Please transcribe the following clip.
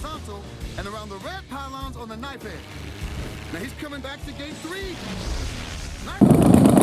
horizontal and around the red pylons on the knife edge. Now he's coming back to gate three. Knife